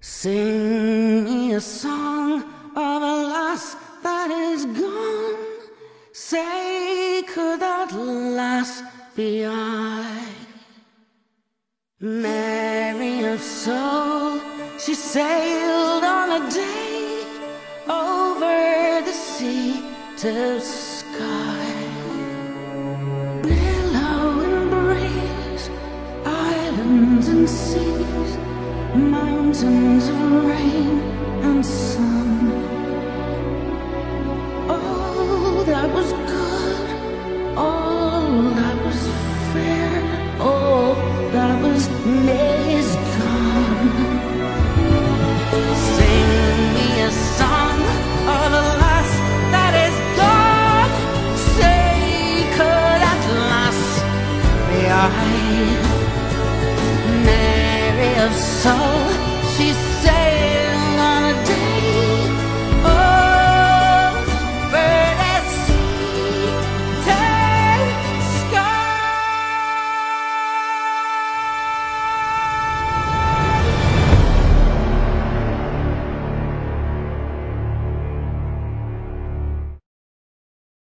Sing me a song of a loss that is gone. Say, could that lass be I? Mary of soul, she sailed on a day over the sea to Skye. Billow and breeze, islands and seas, Mountains of rain and sun. All that was good, all that was fair, all that was made is gone. Sing me a song of a loss that is gone, Say sacred at last. May I?